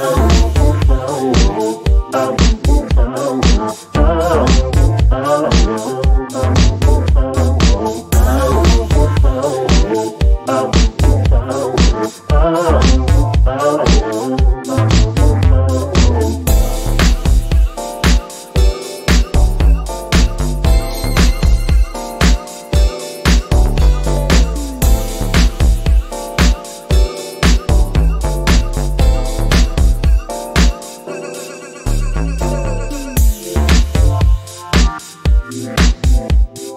Oh. Yeah.